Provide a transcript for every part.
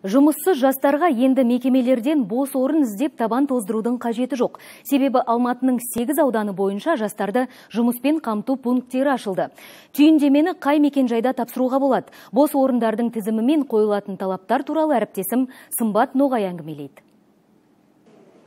Жұмыссыз жастарға енді мекемелерден бос орын іздеп табан тоздырудың қажеті жоқ. Себебі Алматының 8 ауданы бойынша жастарды жұмыспен қамту пункттері ашылды. Түйіндемені қай мекенжайда тапсыруға болады? Бос орындардың тізімімен қойылатын талаптар туралы әріптесім Сымбат Ноғай әңгімелейді.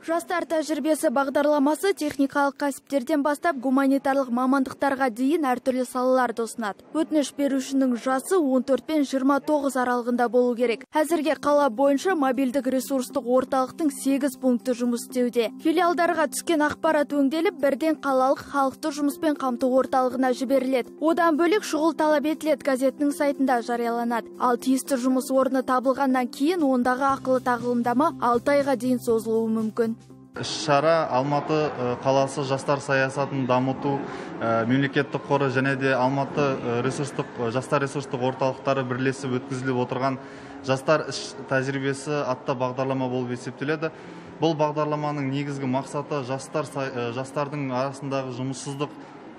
Жастар тәжірибесі бағдарламасы техникалық кәсіптерден бастап гуманитарлық мамандықтарға дейін әртүрлі салаларды ұсынады. Өтініш берушінің жасы 14 пен 29 аралығында болу керек. Әзірге қала бойынша мобильдік ресурстық орталықтың 8 пункті жұмыс істеуде. Филиалдарға түскен ақпарат өңделіп, бірден қалалық халықты жұмыспен қамту орталығына жіберіледі. Одан бөлек шұғыл талап етіледі газетінің сайтында жарияланады. Ал тиісті жұмыс орны табылғаннан кейін ондағы ақылы тағылымдама 6 айға дейін созылуы мүмкін іс шара алматы қаласы жастар саясатын дамыту мемлекеттік қоры және де алматы ресурстық жастар ресурстық орталықтары бірлесіп өткізіліп отырған жастар іс тәжірибесі атты бағдарлама болып есептеледі. Бұл бағдарламаның негізгі мақсаты жастар жастардың арасындағы жұмыссыздық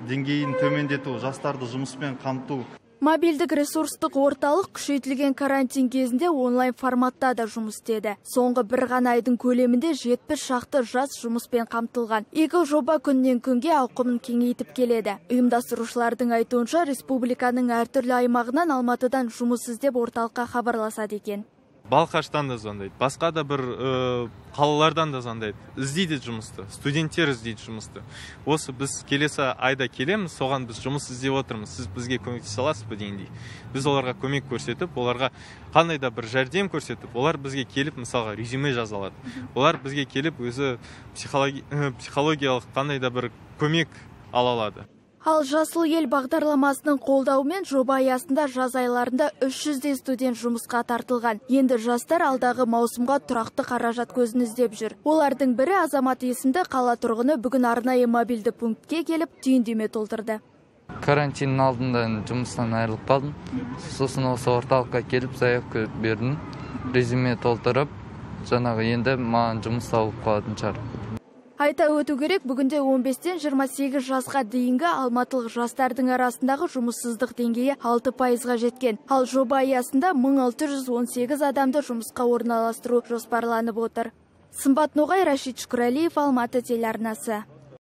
деңгейін төмендету жастарды жұмыспен қамту. Мобильдік ресурстық орталық күшейтілген карантин кезінде онлайн форматта да жұмыс істеді. Соңғы бір ғана айдың көлемінде 70 шақты жас жұмыспен қамтылған. Екі жоба күннен күнге ауқымын кеңейтіп келеді. Ұйымдастырушылардың айтуынша республиканың әртүрлі аймағынан Алматыдан жұмыс іздеп орталыққа хабарласады екен балқаштан да звондайды басқа да бір ә, қалалардан да звондайды. Іздейді жұмысты студенттер іздейді жұмысты. Осы біз келесі айда келеміз соған біз жұмыс іздеп отырмыз. Сіз бізге көмектесе аласыз ба дегендей. Біз оларға көмек көрсетіп оларға қандай да бір жәрдем көрсетіп олар бізге келіп мысалға резюме жаза алады олар бізге келіп өзі психологи, психологиялық қандай да бір көмек ала алады. Ал Жасыл ел бағдарламасының қолдауымен жоба аясында жаз айларында 300 студент жұмысқа тартылған. Енді жастар алдағы маусымға тұрақты қаражат көзін іздеп жүр. Олардың бірі азамат есімді қала тұрғыны бүгін арнайы мобильді пунктке келіп түйіндеме толтырды. Карантиннің алдында жұмыстан айырылып қалдым. Сосын осы орталыққа келіп заявка бердім. Резюме толтырып, жаңағы енді маған жұмыс тауып қалатын шығар. Айта өту керек, бүгінде 15-тен 28 жасқа дейінгі алматылық жастардың арасындағы жұмыссыздық деңгейі 6 пайызға жеткен. Ал жоба аясында 1618 адамды жұмысқа орналастыру жоспарланып отыр. Сымбат Ноғай, Рашид Шүкірәлиев, Алматы телеарнасы.